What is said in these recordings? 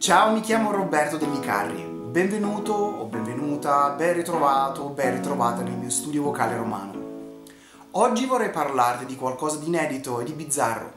Ciao, mi chiamo Roberto Dellicarri. Benvenuto o benvenuta, ben ritrovato o ben ritrovata nel mio studio vocale romano. Oggi vorrei parlarti di qualcosa di inedito e di bizzarro,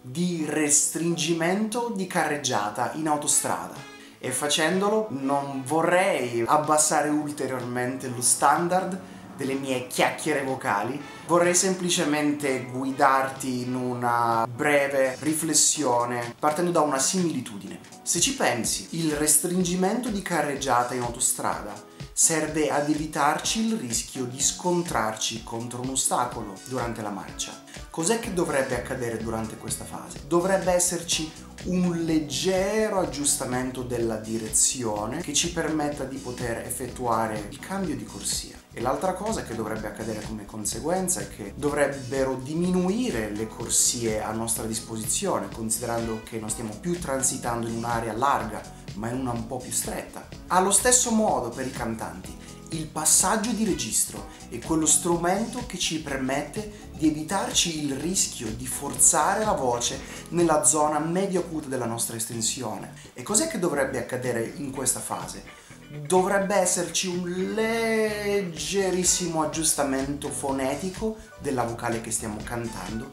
di restringimento di carreggiata in autostrada. E facendolo non vorrei abbassare ulteriormente lo standard delle mie chiacchiere vocali, vorrei semplicemente guidarti in una breve riflessione partendo da una similitudine. Se ci pensi, il restringimento di carreggiata in autostrada serve ad evitarci il rischio di scontrarci contro un ostacolo durante la marcia. Cos'è che dovrebbe accadere durante questa fase? Dovrebbe esserci un leggero aggiustamento della direzione che ci permetta di poter effettuare il cambio di corsia. E l'altra cosa che dovrebbe accadere come conseguenza è che dovrebbero diminuire le corsie a nostra disposizione, considerando che non stiamo più transitando in un'area larga, ma in una un po' più stretta. Allo stesso modo per i cantanti, il passaggio di registro è quello strumento che ci permette di evitarci il rischio di forzare la voce nella zona medio acuta della nostra estensione. E cos'è che dovrebbe accadere in questa fase? Dovrebbe esserci un leggerissimo aggiustamento fonetico della vocale che stiamo cantando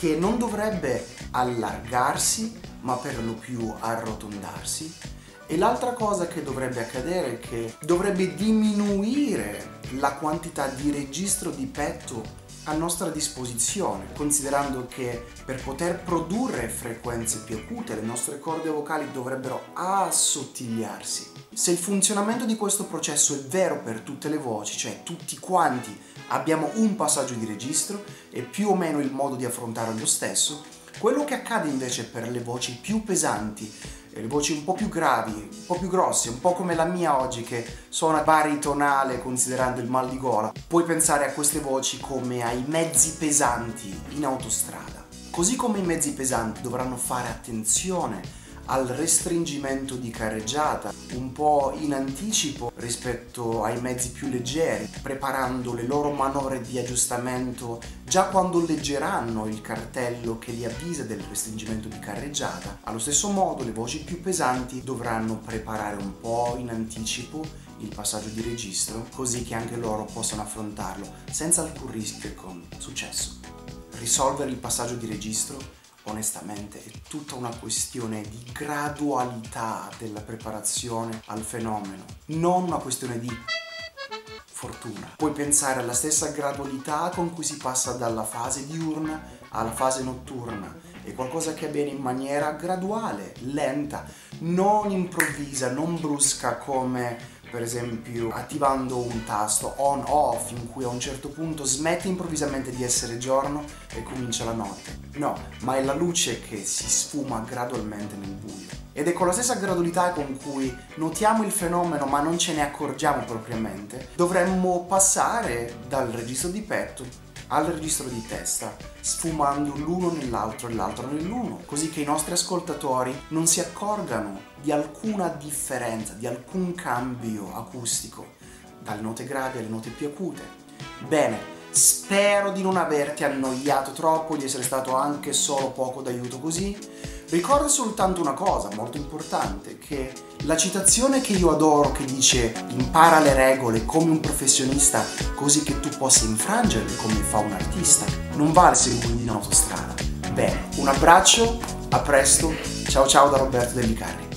che non dovrebbe allargarsi ma per lo più arrotondarsi. E l'altra cosa che dovrebbe accadere è che dovrebbe diminuire la quantità di registro di petto a nostra disposizione, considerando che per poter produrre frequenze più acute le nostre corde vocali dovrebbero assottigliarsi. Se il funzionamento di questo processo è vero per tutte le voci, cioè tutti quanti abbiamo un passaggio di registro e più o meno il modo di affrontare lo stesso, quello che accade invece per le voci più pesanti le voci un po' più gravi, un po' più grosse, un po' come la mia oggi che suona baritonale considerando il mal di gola. Puoi pensare a queste voci come ai mezzi pesanti in autostrada. Così come i mezzi pesanti dovranno fare attenzione al restringimento di carreggiata un po' in anticipo rispetto ai mezzi più leggeri, preparando le loro manovre di aggiustamento già quando leggeranno il cartello che li avvisa del restringimento di carreggiata. Allo stesso modo le voci più pesanti dovranno preparare un po' in anticipo il passaggio di registro così che anche loro possano affrontarlo senza alcun rischio e con successo. Risolvere il passaggio di registro onestamente è tutta una questione di gradualità della preparazione al fenomeno, non una questione di fortuna. Puoi pensare alla stessa gradualità con cui si passa dalla fase diurna alla fase notturna, è qualcosa che avviene in maniera graduale, lenta, non improvvisa, non brusca come per esempio attivando un tasto on off in cui a un certo punto smette improvvisamente di essere giorno e comincia la notte. No, ma è la luce che si sfuma gradualmente nel buio. Ed è con la stessa gradualità con cui notiamo il fenomeno ma non ce ne accorgiamo propriamente, dovremmo passare dal registro di petto al registro di testa, sfumando l'uno nell'altro e l'altro nell'uno, così che i nostri ascoltatori non si accorgano di alcuna differenza, di alcun cambio acustico, dalle note gravi alle note più acute. Bene, spero di non averti annoiato troppo, di essere stato anche solo poco d'aiuto così. Ricorda soltanto una cosa molto importante, che la citazione che io adoro che dice impara le regole come un professionista così che tu possa infrangerle come fa un artista, non vale se guidi in autostrada. Bene, un abbraccio, a presto, ciao ciao da Roberto Dellicari.